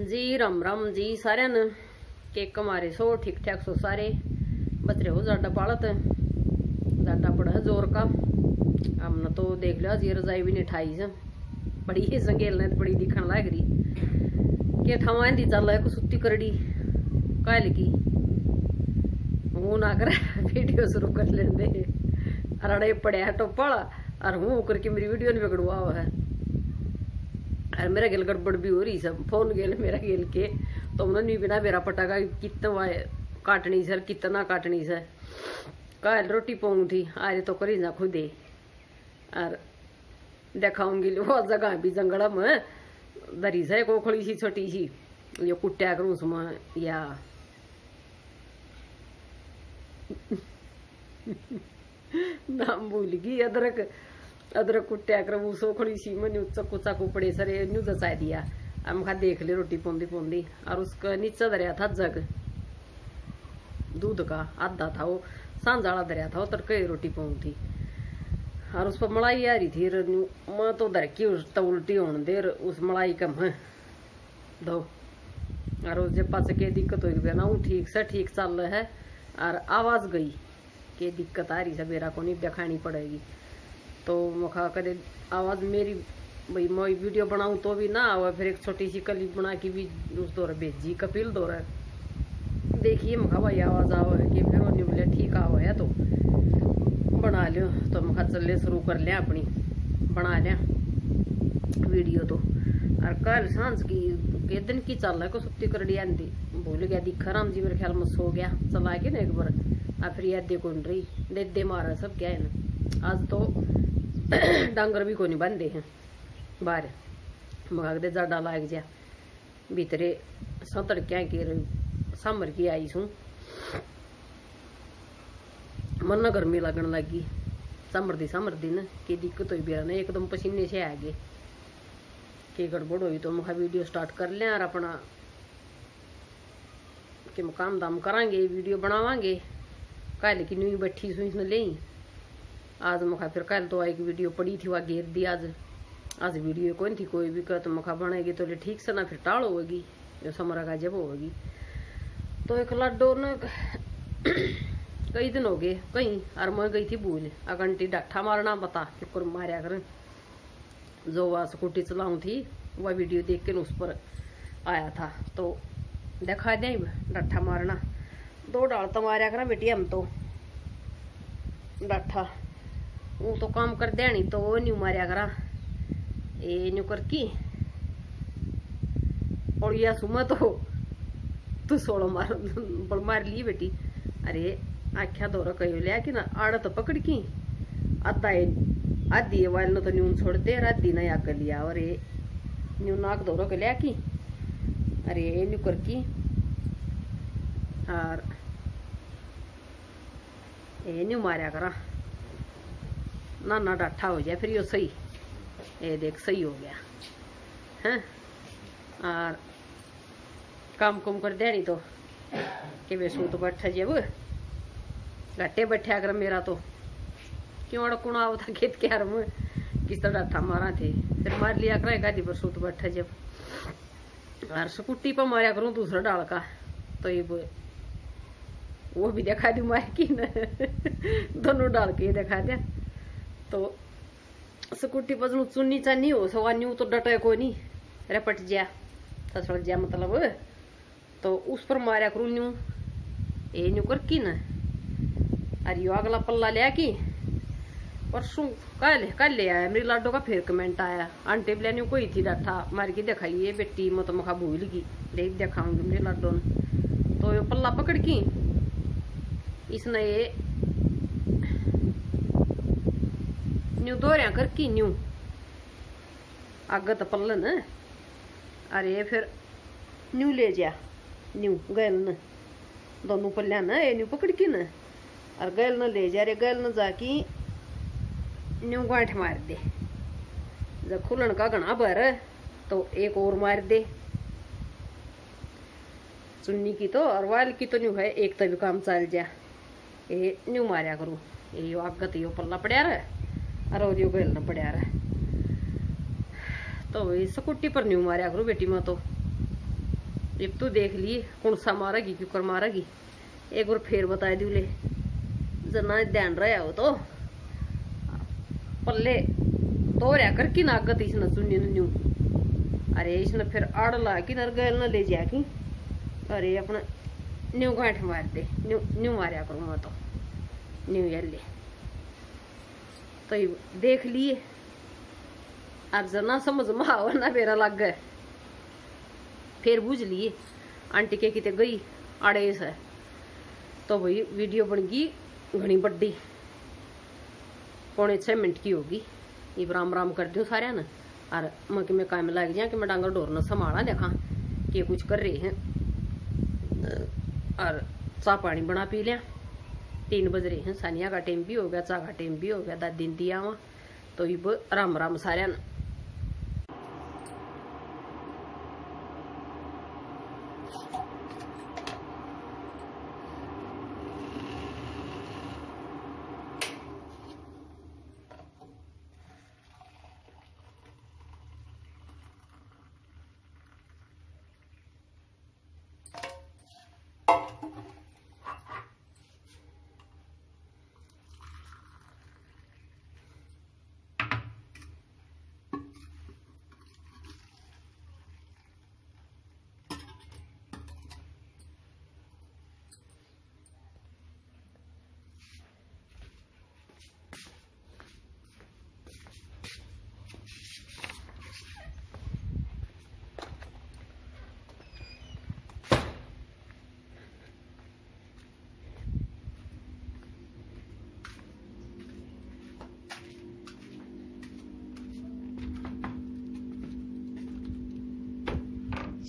ਜੀ ਰਾਮ ਰਾਮ ਜੀ ਸਾਰਿਆਂ ਨੂੰ ਕੇਕ ਮਾਰੇ ਸੋ ਠੀਕ ਠਾਕ ਸੋ ਸਾਰੇ बच रहे हो ज़्यादा पालत ज़्यादा पड़ा है जोर का हमने तो देख लिया जी रजाई भी नहीं ठाई से बड़ी ही संगेल ने बड़ी दिखन लग रही के ठावा दी चल है सुत्ती करड़ी काल की हूं ना कर वीडियो शुरू कर लेंदे अरड़े पड़े है टोपल और हूं करके मेरी वीडियो नहीं बिगड़वा हुआ है और मेरा गेल गड़बड़ भी हो रही सब फ़ोन गेल मेरा गेल के तो उन्होंने नहीं बिना मेरा पटाखा कितना काटनी सर कितना काटनी सर कल रोटी पाऊँ थी आज तो करी ना खुदे और दिखाऊँगी वो जगह भी जंगल में दरी से कोखड़ी सी छोटी सी जो कुट्या करूँ उसमें या नाम भूल गई अदरक अदरक कुट्या कर वो सोखड़ी सी मैंने चक्कू चाकू पड़े सर न्यू जचा दिया। हम खा देख ले रोटी पौंदी पौंदी। और उसका नीचे दरिया था जग। दूध का आधा था वो सांझाड़ा दरिया था वो, तड़के रोटी पाऊँ थी और उस पर मलाई आ रही थी मैं तो दर उस तो उल्टी होने दे उस मलाई का मैं दो। और जब पास के दिक्कत हुई ना, वो ठीक से ठीक चल रहा है। और आवाज़ गई, के दिक्कत आ रही है मेरा को नहीं, दिखानी पड़ेगी। तो मखा करे, आवाज़ मेरी, भाई मैं वीडियो बनाऊँ तो भी ना आवा, फिर एक छोटी सी कली बना के भी उस दौरा भेजी, कपिल दौरा। देखिए मखा भाई आवाज़ है कि फिर उन्हें बोले, ठीक आओ है तो बना लियो। तो मखा चले, शुरू कर लिया अपनी, बना लिया वीडियो तो। और कल साँझ की, के दिन की चल है, को सुत्ती कर आंधी। भूल गया, दिखा राम जी, मेरे ख्याल में सो गया, चला के ना एक बार। आ फिर याद दे रही दे मारा सब क्या है ना। आज तो डांगर भी को नहीं बंदे हैं। बाहर मगा दे जाडा लाग जा भीतरे सतड़ क्या के सामर की आई सू। मन गर्मी लगन लगी। दी सामर दिन की दिक्कत हुई बेरा ने। एकदम पसीने से आ गए। की गड़बड़ हुई तो मैं वीडियो स्टार्ट कर लिया और अपना कि काम दाम करांगे, वीडियो बनावांगे। कल की न्यू बैठी सुई ले आज मखा फिर कल तो आई वीडियो पड़ी थी, वह घेर दी आज। आज वीडियो कौन थी, कोई भी कहते मखा बनेगी तो ठीक से ना फिर टाल होगी, जो समरा का जब होगी। तो एक लाडो न कई दिन हो गए, कहीं और मैं गई थी भूल। अगंटी डाठा मारना बता फिर मारिया कर जो वह स्कूटी चलाऊ थी, वह वीडियो देख के उस पर आया था। तो दिखा दे डाठा मारना। दो डाल तो मारिया करा बेटी हम तो। डाठा। वो तो काम कर देनी तो वो न्यू मारिया करा। ए, न्यू कर की? और यह सुमा तो तू सोलो मार मार ली बेटी। अरे, आख्या दौरा कहो लिया कि ना, आड़ तो पकड़ की। अद्धा आधी वाल तो न्यून छोड़ते और आधी ना आकर लिया। और ये, न्यू नाक दौरा कर लिया की? अरे, ये न्यू कर की। और ये न्यू मारिया करा। ना ना डाठा हो जाए, फिर यो सही। ये देख, सही हो गया। हैं? और काम कुम कर देनी तो कि वे सूत बैठा जब घाटे बैठा कर मेरा तो। क्यों अड़कुण आओ था, खेत के हर में? किस तरह था मारा थे? फिर मार लिया कर गादी पर सूत बैठा जब और स्कूटी पर मारा करूँ दूसरा डाल का। तो ये वो भी दिखा दी मार की दोनों डाल के दिखा दिया तो स्कूटी पर चुन्नी चानी हो सवा न्यू तो डटे को नहीं रपट जा ससड़ जा मतलब तो उस पर मारा करू न्यू ए न्यू कर की ना? अरे, यो अगला पल्ला लिया की. परसों कल कल ले, आया, मेरी लाडो का फिर कमेंट आया? आंटी बोले न्यू कोई थी डाठा? मार के दिखाइए बेटी मैं तो मखा भूल गई देख दिखाऊँगी मेरी लाडो ने तो यो पल्ला पकड़ की? इसने ये न्यू दोहरिया कर की न्यू। आगे तो पल्लन अरे फिर न्यू ले जा। न्यू, गैल न। दोनों पल्ल्या न, ये न्यू पकड़ न। और गैल न ले जा रे, गैल न जाकी न्यू गांठ मार दे। जब खुलन का घना भर तो एक और मार दे। चुन्नी की तो और वाल की तो न्यू है, एक तभी काम चल जा। ये न्यू मारिया करू। ये आगत यो पल्ला पड़ा रहा और यो गैल न पड़ा रहा तो स्कूटी पर न्यू मारिया करू बेटी मैं तो अब तो देख लिए कौन सा मारेगी क्यों मारेगी एक बार फिर बता दी ले जना ध्यान रहा हो तो पल्ले तो रहा कर की नागत इसने सुनी न्यू अरे इसने फिर आड़ ला की नर गैल न ले जा की अरे अपना न्यू गांठ मार दे न्यू न्यू मारिया करूँ मैं तो न्यू ले तो देख लिए। अब जना समझ में आवा ना मेरा लग गए। फिर बुझ लिए। आंटी के किते गई, आड़े से। तो भाई वीडियो बन गई घनी बड्डी। पौने छह मिनट की होगी। ये राम राम कर दूँ सारे ना। और मैं कि मैं काम लग जा कि मैं डांगर डोर न संभाला देखा कि कुछ कर रहे हैं। और चाह पानी बना पी लिया। तीन बज रहे हैं। सानिया का टाइम भी हो गया चाह का टाइम भी हो गया, दादी दिया वहाँ तो अब राम राम सारे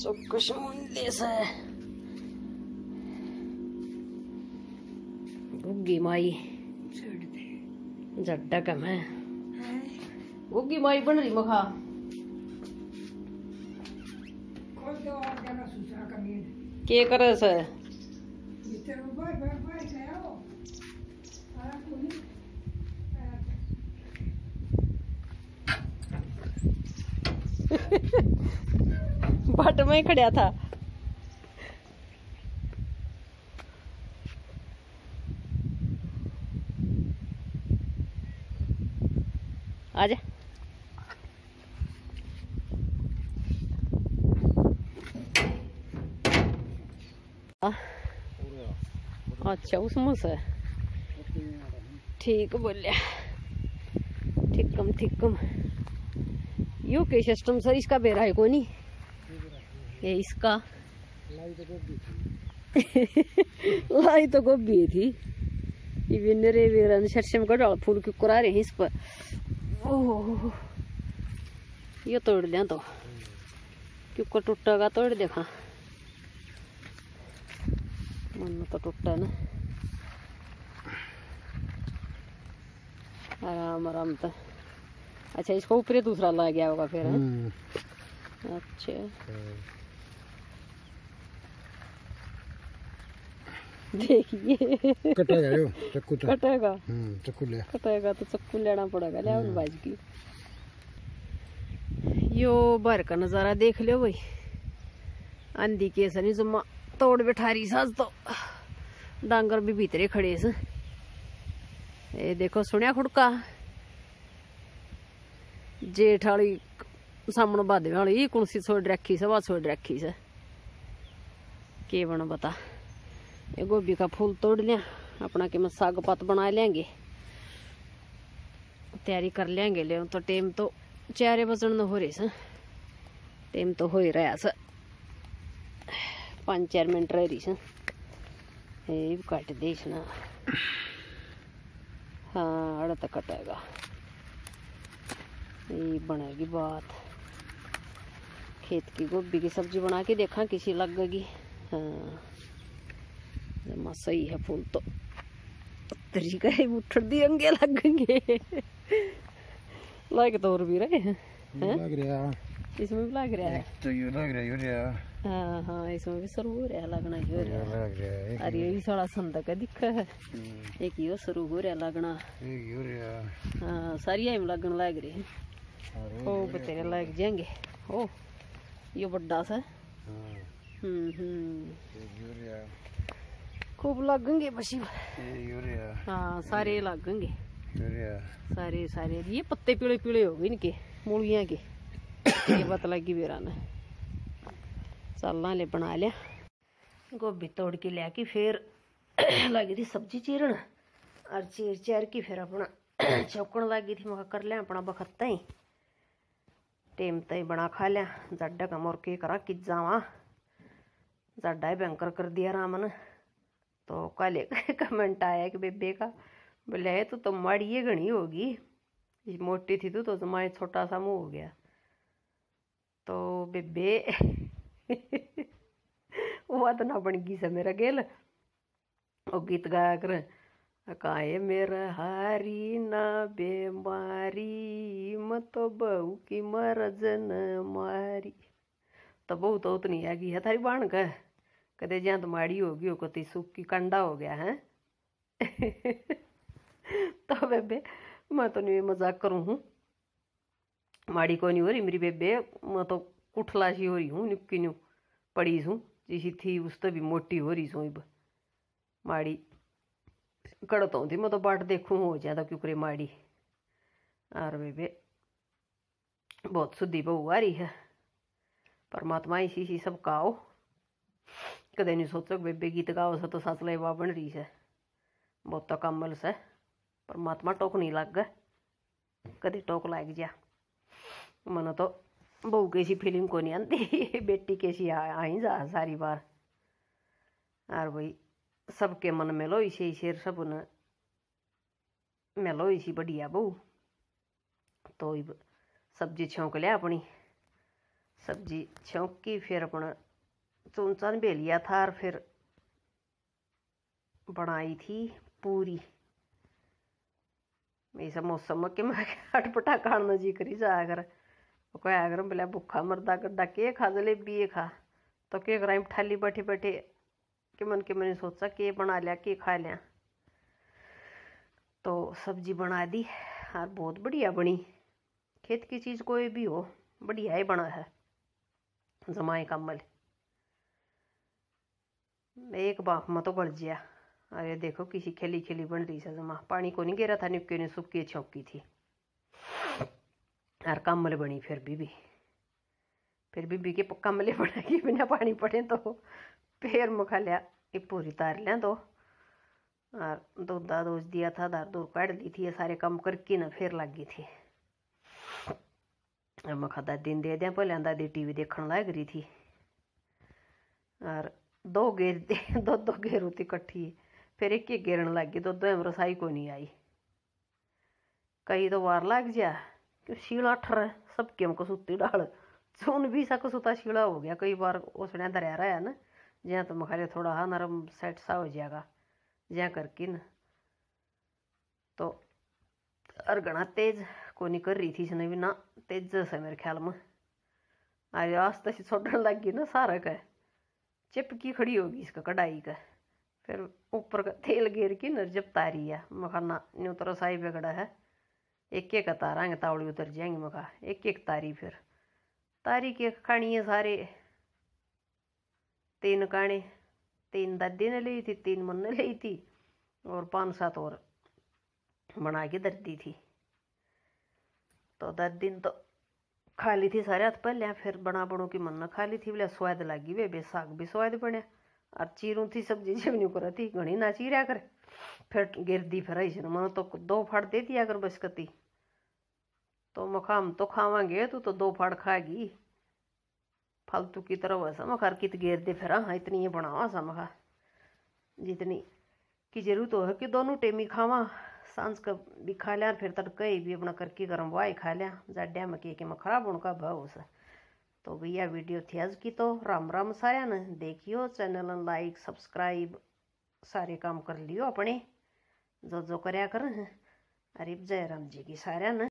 ना Sokkos mundeesa. गुग्गी माई। जड्डा कम है। गुग्गी माई बन रही मखा। के करे से? बाट में खड़िया था। आजा अच्छा उसमें से। ठीक, बोलिया। ठीकम ठीकम यो के सिस्टम सर इसका बेरा है कोनी ये इसका। लाई तो गोभी थी। ये विनरे वीरन सरसम का डाल फूल क्यों करा रहे हैं इस पर? ओह। ये तोड़ लिया तो। क्यों टूटेगा तोड़ देखा मन तो टूटा ना। आराम आराम तो। अच्छा इसको ऊपर दूसरा ला गया होगा फिर है? अच्छा। देखिए। कटेगा चक्कू तो। कटेगा हम्म चक्कू ले। कटेगा तो चक्कू लेना पड़ेगा। ले बाज की। यो बाहर का नज़ारा देख लो भाई। आंधी के सनी जुम्मा तोड़ बैठारी साज तो। डांगर भी भीतरे खड़े से ये देखो सुनिया खुड़का। जेठ वाली सामने बादे वाली कौन सी छोड़ रखी से वह छोड़ रखी से के बना बता। ये गोभी का फूल तोड़ लिया। अपना के मैं साग पात बना लेंगे। तैयारी कर लेंगे। ले तो टाइम तो चारे बजन हो रही से। टाइम तो हो ही रहा से। पाँच चार मिनट रह रही से। काट दे ना। हाँ अड़ तक कटेगा। ये बनेगी बात। खेत की गोभी की सब्ज़ी बना के देखा, किसी लग गई। हाँ। जमा सही है फूल तो। तरीका है उठर दी अंगे लगेंगे लाइक तो और भी रहे हैं हैं? लग रहा इसमें भी लग रहा है। तो ये लग रहा है ये हाँ। हाँ इसमें भी शुरू हो रहा है लगना ही हो रहा है। लग रहा है अरे ये थोड़ा संदक है दिखा है। एक यो शुरू हो रहा है लगना। एक हो रहा हाँ। सारी हम लगन लग रही है। ओ बतेरे लग जाएँगे। ओ यो बड्डा सा। हाँ। हम्म हम्म। ये खूब लगेंगे बसी। हाँ सारे लगेंगे। सारे सारे। ये पत्ते पीले पीले हो गए इनके मूलियाँ के। ये पता लगी बेरा ने। चलना ले बना लिया। गोभी तोड़ के लिया कि फिर लगी थी सब्ज़ी चीरन और चीर चार की फिर अपना चौकण लगी थी। मैं कर लिया अपना बखत्ता ही टेम तई बना खा लिया। जड्डा का मोर के करा कि जावा। जड्डा ही भयंकर कर दिया रामन। तो कल एक कमेंट आया कि बेबे का, बोले तो तुम माड़ी ये घनी होगी मोटी थी तू तो तुम्हारे छोटा सा मुँह हो गया। तो बेबे वो तो ना बन गई से मेरा गेल। वो गीत गाया कर काए मेरा हारी ना बेमारी, मत बहू की मरज न मारी। तो बहू तो उतनी आ गई है, थारी बाण का कदे ज़्यादा माड़ी होगी हो कती सूखी कंडा हो गया, है? तो बेबे, मैं तो नहीं मज़ाक करूँ, हूँ। माड़ी को नहीं हो रही मेरी बेबे, मैं तो कुठला सी हो रही हूँ, निक्की न्यू पड़ी हूँ, जैसी थी उस तो भी मोटी हो रही सो अब माड़ी कड़त थी मैं तो बाट देखूँ, हो जाता क्यों करे माड़ी। और बेबे, बहुत सुधी बहू आ रही है। परमात्मा इसी सी सब काओ कि बेबे गीत गाओ से तो सस लेवा बन रही है। बहुत तो कमल से परमात्मा टोक नहीं लग गए। कदी टोक लग जा मन तो बहू कैसी फ़िल्म को नहीं आती बेटी कैसी आई जा सारी बार। और भाई, सबके मन में लो इसे इसे सब न मेलो इसी बढ़िया बहू। तो सब्ज़ी छौंक लिया अपनी। सब्ज़ी छौंकी, फिर अपना चून बे लिया था और फिर बनाई थी पूरी। ऐसा मौसम के मैं अटपटा खाना जी करी जा अगर कोई अगर बोले, भूखा मरदा गड्ढा के खा जलेबी ये खा। तो के कराई ठाली बैठे बैठे के मन के मैंने सोचा, के बना लिया, के खा लिया। तो सब्ज़ी बना दी और बहुत बढ़िया बनी। खेत की चीज़ कोई भी हो, बढ़िया ही बना है। जमाए कमल एक बाप में तो बढ़ गया अरे देखो किसी खेली खेली बन रही है जमा पानी को नहीं गेरा था निक्के ने सुबह छौकी थी। और कमल बनी फिर बीबी। फिर बीबी के कमले बनाएगी बिना पानी पड़े तो फिर मुखा लिया ये पूरी तार लिया तो और दूधा दूध दिया था, दार दूर काट दी थी, ये सारे काम करके ना फिर लग गई थी मखा दादी दे दिया, पहले दादी टीवी देखने लग रही थी। और दो घेर दो दो घेर होती इकट्ठी फिर एक एक घेरन लग गई दो दो रसाई को नहीं आई। कई तो वार लग जा शीला ठर सबके हमको सुती डाल। सुन भी सक सुता शीला हो गया, कई बार उसने दरिया रहा है ना जहाँ तो मखाले थोड़ा हाँ नरम सेट सा हो जाएगा जहाँ करके न। तो अरगना तेज को नहीं कर रही थी, इसने भी ना तेज जैसा मेरे ख्याल में। अरे आज तशी छोड़ने लग गई ना सारा का चिपकी खड़ी होगी इसका कढ़ाई का। फिर ऊपर का तेल गिर की न जब तारी है। मखाना न्यू तरह साई बिगड़ा है। एक एक तारांगे तावड़ी उतर जाएँगे मखा एक एक तारी फिर। तारी के खानी है सारे। तीन काने तीन दादी ने ली थी, तीन मन ने ली थी। और पाँच सात और बना के दर दी थी। तो दस दिन तो खा ली थी सारे हाथ पहले फिर बना बनो की मन खा ली थी बोले स्वाद लागी वे, बे साग भी स्वाद बने। और चीरू थी सब्ज़ी जब नहीं करा थी घनी ना चीरा कर। फिर गिर दी फिर ऐसे मन तो दो फाड़ दे दिया अगर बसकती। तो मखाम तो खावांगे, तू तो दो फाड़ खाएगी। फालतू की तरह वैसा मखार कित गेर दे फिर हाँ इतनी ये बनावा सा मखा। जितनी की ज़रूरत हो है, कि दोनों टेमी खावा। साँझ का भी खा लिया, फिर तड़के ही भी अपना करके गर्म वाई खा लिया। जाड्या में के मैं खराब उनका भाव से तो भैया, वीडियो थी आज की तो राम राम सारा ने। देखियो चैनल लाइक, सब्सक्राइब, सारे काम कर लियो अपने। जो जो कराया कर अरे जय राम जी की सारे ने।